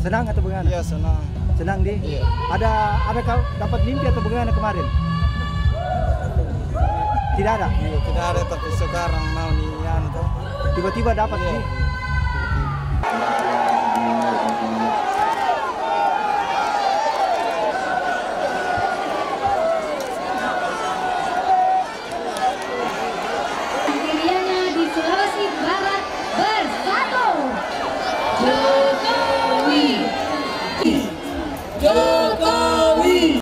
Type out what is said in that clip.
Senang atau bagaimana? Iya senang. Senang di? Iya. Ada ada kau dapat mimpi atau bagaimana kemarin? Tidak ada. Iya tidak ada tapi sekarang mau nian ya, tuh. Gitu. Tiba-tiba dapat iya. sih. 五